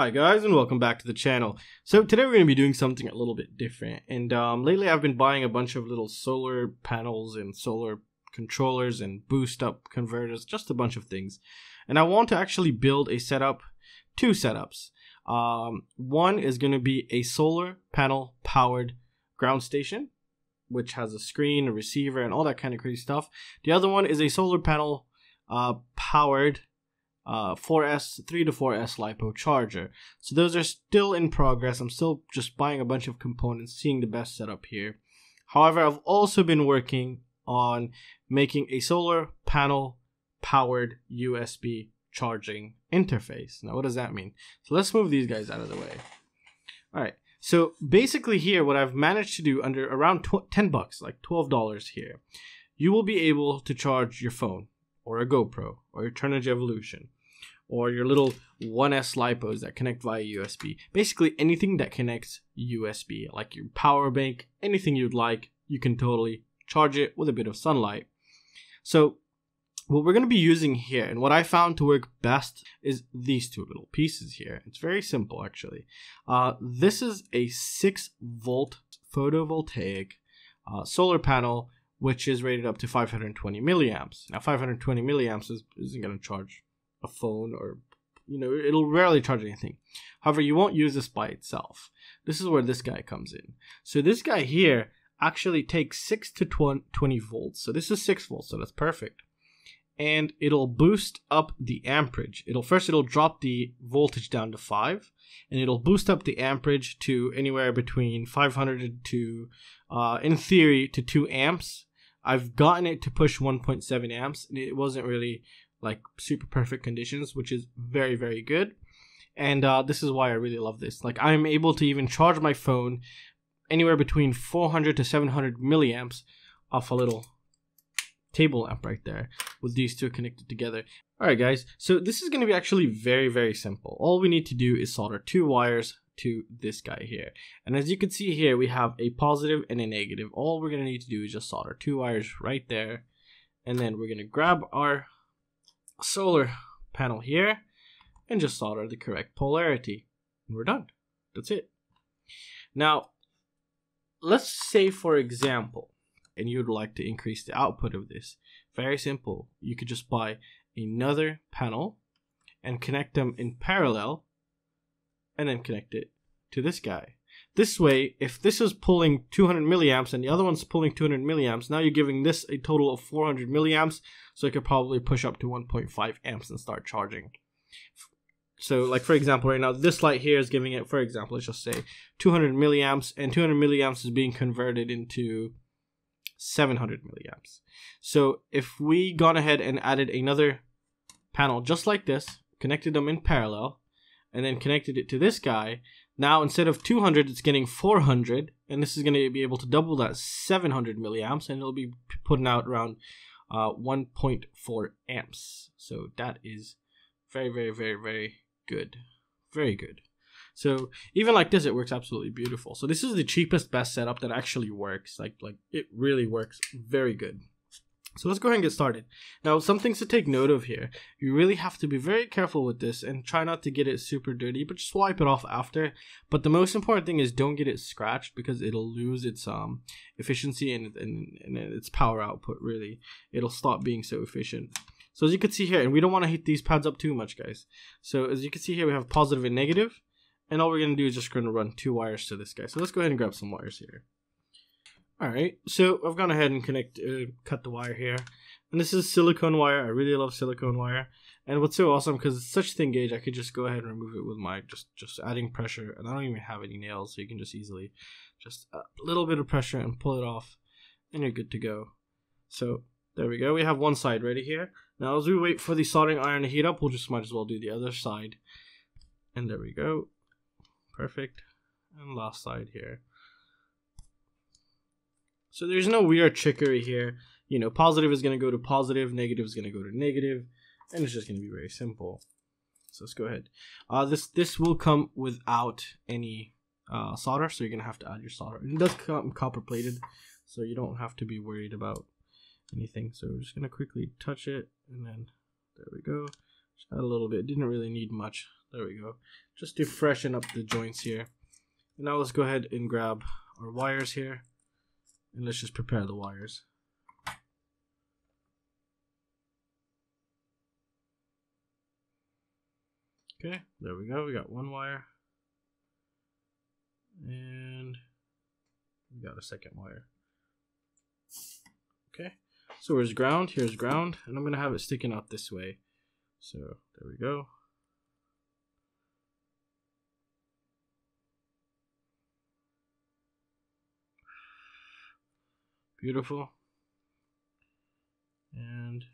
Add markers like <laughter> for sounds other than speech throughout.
Hi guys and welcome back to the channel. So today we're going to be doing something a little bit different and um, lately I've been buying a bunch of little solar panels and solar controllers and boost up converters, just a bunch of things. And I want to actually build a setup, two setups. Um, one is going to be a solar panel powered ground station, which has a screen, a receiver, and all that kind of crazy stuff. The other one is a solar panel uh, powered uh, 4S, 3 to 4S LiPo charger. So those are still in progress. I'm still just buying a bunch of components, seeing the best setup here. However, I've also been working on making a solar panel powered USB charging interface. Now, what does that mean? So let's move these guys out of the way. All right. So basically here, what I've managed to do under around 10 bucks, like $12 here, you will be able to charge your phone or a GoPro or your Turnigy Evolution or your little 1S lipos that connect via USB. Basically anything that connects USB, like your power bank, anything you'd like, you can totally charge it with a bit of sunlight. So what we're going to be using here and what I found to work best is these two little pieces here. It's very simple actually. Uh, this is a 6 volt photovoltaic uh, solar panel which is rated up to 520 milliamps. Now, 520 milliamps is, isn't going to charge a phone or, you know, it'll rarely charge anything. However, you won't use this by itself. This is where this guy comes in. So this guy here actually takes 6 to 20 volts. So this is 6 volts, so that's perfect. And it'll boost up the amperage. It'll first it'll drop the voltage down to 5 and it'll boost up the amperage to anywhere between 500 to uh, in theory to 2 amps I've gotten it to push 1.7 amps, and it wasn't really like super perfect conditions, which is very very good. And uh, this is why I really love this. Like I'm able to even charge my phone anywhere between 400 to 700 milliamps off a little table lamp right there with these two connected together. Alright guys, so this is going to be actually very very simple. All we need to do is solder two wires to this guy here. And as you can see here, we have a positive and a negative. All we're going to need to do is just solder two wires right there. And then we're going to grab our solar panel here and just solder the correct polarity. And we're done. That's it. Now, let's say for example, and you'd like to increase the output of this. Very simple. You could just buy another panel and connect them in parallel and then connect it to this guy. This way, if this is pulling 200 milliamps and the other one's pulling 200 milliamps, now you're giving this a total of 400 milliamps, so it could probably push up to 1.5 amps and start charging. So, like for example, right now this light here is giving it, for example, let's just say 200 milliamps, and 200 milliamps is being converted into 700 milliamps. So, if we gone ahead and added another panel just like this, connected them in parallel, and then connected it to this guy. Now instead of 200, it's getting 400, and this is going to be able to double that 700 milliamps, and it'll be putting out around uh, 1.4 amps. So that is very, very, very, very good. Very good. So even like this, it works absolutely beautiful. So this is the cheapest, best setup that actually works. Like, like it really works very good. So let's go ahead and get started. Now, some things to take note of here. You really have to be very careful with this and try not to get it super dirty, but just wipe it off after. But the most important thing is don't get it scratched because it'll lose its um efficiency and, and, and its power output, really. It'll stop being so efficient. So as you can see here, and we don't want to hit these pads up too much, guys. So as you can see here, we have positive and negative, and all we're going to do is just going to run two wires to this guy. So let's go ahead and grab some wires here. Alright, so I've gone ahead and connect, uh, cut the wire here. And this is silicone wire. I really love silicone wire. And what's so awesome, because it's such thin gauge, I could just go ahead and remove it with my, just, just adding pressure. And I don't even have any nails, so you can just easily, just a little bit of pressure and pull it off. And you're good to go. So, there we go. We have one side ready here. Now, as we wait for the soldering iron to heat up, we'll just might as well do the other side. And there we go. Perfect. And last side here. So there's no weird trickery here. You know, positive is going to go to positive, negative is going to go to negative, and it's just going to be very simple. So let's go ahead. Uh, this this will come without any uh, solder, so you're going to have to add your solder. It does come copper plated, so you don't have to be worried about anything. So we're just going to quickly touch it, and then there we go. Just add a little bit. Didn't really need much. There we go. Just to freshen up the joints here. And Now let's go ahead and grab our wires here. And let's just prepare the wires. Okay, there we go. We got one wire. And we got a second wire. Okay, so where's ground? Here's ground. And I'm going to have it sticking out this way. So there we go. Beautiful. And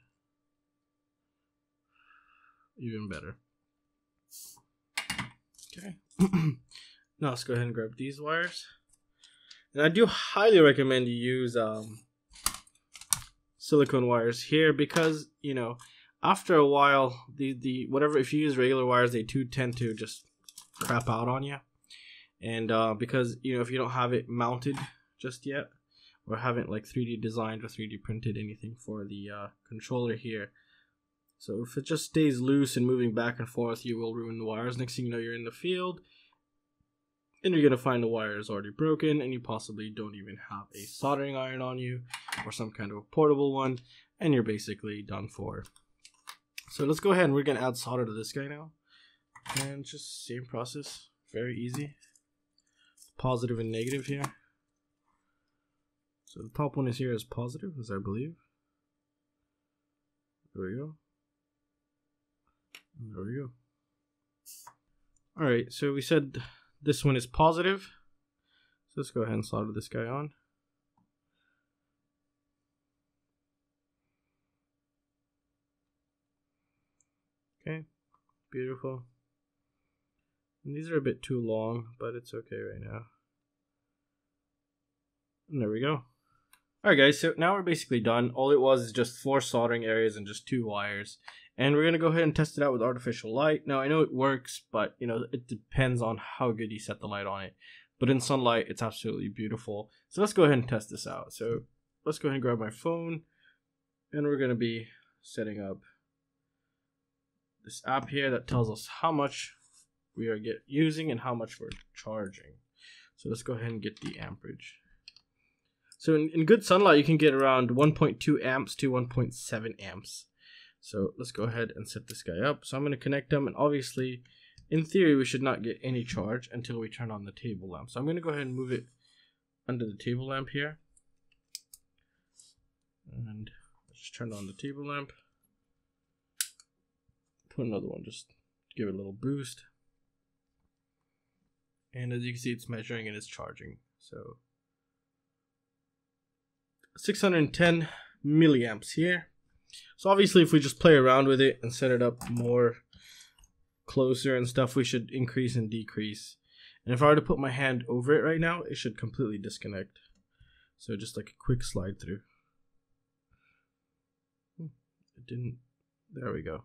even better. Okay. <clears throat> now let's go ahead and grab these wires. And I do highly recommend you use um, silicone wires here because, you know, after a while, the, the whatever, if you use regular wires, they do tend to just crap out on you. And uh, because, you know, if you don't have it mounted just yet, or haven't like 3D designed or 3D printed anything for the uh, controller here, so if it just stays loose and moving back and forth, you will ruin the wires. Next thing you know, you're in the field, and you're gonna find the wire is already broken, and you possibly don't even have a soldering iron on you, or some kind of a portable one, and you're basically done for. So let's go ahead and we're gonna add solder to this guy now, and just same process, very easy. Positive and negative here. So the top one is here as positive, as I believe. There we go. There we go. Alright, so we said this one is positive. So let's go ahead and solder this guy on. Okay, beautiful. And these are a bit too long, but it's okay right now. And there we go. Alright guys, so now we're basically done. All it was is just four soldering areas and just two wires and we're gonna go ahead and test it out with artificial light. Now I know it works, but you know it depends on how good you set the light on it. But in sunlight, it's absolutely beautiful. So let's go ahead and test this out. So let's go ahead and grab my phone, and we're gonna be setting up this app here that tells us how much we are get using and how much we're charging. So let's go ahead and get the amperage. So in, in good sunlight, you can get around 1.2 amps to 1.7 amps. So let's go ahead and set this guy up. So I'm going to connect them and obviously in theory we should not get any charge until we turn on the table lamp. So I'm going to go ahead and move it under the table lamp here. And just turn on the table lamp. Put another one just give it a little boost. And as you can see it's measuring and it's charging. So 610 milliamps here. So obviously if we just play around with it and set it up more closer and stuff, we should increase and decrease. And if I were to put my hand over it right now, it should completely disconnect. So just like a quick slide through. Hmm, it didn't, there we go.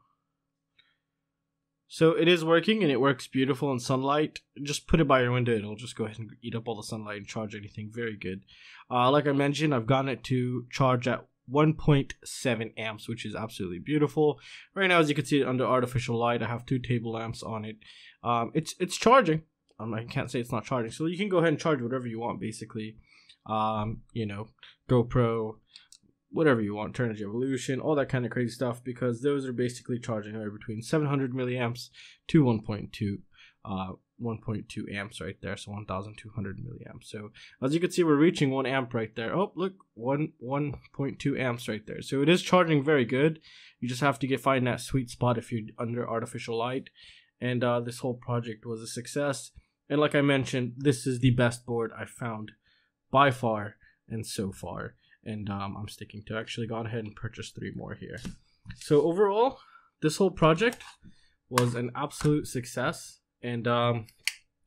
So it is working and it works beautiful in sunlight. Just put it by your window. It'll just go ahead and eat up all the sunlight and charge anything. Very good. Uh, like I mentioned, I've gotten it to charge at 1.7 amps, which is absolutely beautiful. Right now, as you can see under artificial light, I have two table lamps on it. Um, it's it's charging. Um, I can't say it's not charging. So you can go ahead and charge whatever you want, basically. Um, you know, GoPro, whatever you want, Turnigy Evolution, all that kind of crazy stuff, because those are basically charging right between 700 milliamps to 1.2 uh, 1.2 amps right there, so 1,200 milliamps. So as you can see, we're reaching one amp right there. Oh, look, one 1.2 amps right there. So it is charging very good. You just have to get find that sweet spot if you're under artificial light. And uh, this whole project was a success. And like I mentioned, this is the best board I found by far and so far. And um, I'm sticking to actually gone ahead and purchased three more here. So overall, this whole project was an absolute success and um,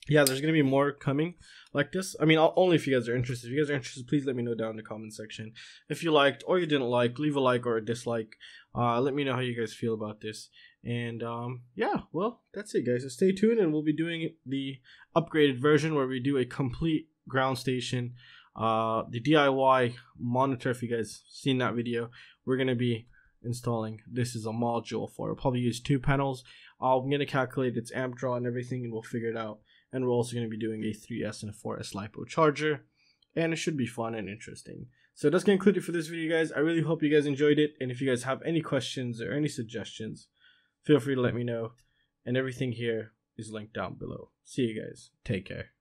yeah, there's gonna be more coming like this. I mean, I'll, only if you guys are interested. If you guys are interested, please let me know down in the comment section. If you liked or you didn't like, leave a like or a dislike. Uh, let me know how you guys feel about this. And um, yeah, well, that's it, guys. So stay tuned, and we'll be doing the upgraded version where we do a complete ground station. Uh, the DIY monitor. If you guys seen that video, we're gonna be installing this is a module for. I'll probably use two panels. I'm going to calculate its amp draw and everything, and we'll figure it out. And we're also going to be doing a 3S and a 4S LiPo charger, and it should be fun and interesting. So that's to conclude it for this video, guys. I really hope you guys enjoyed it, and if you guys have any questions or any suggestions, feel free to let me know. And everything here is linked down below. See you guys. Take care.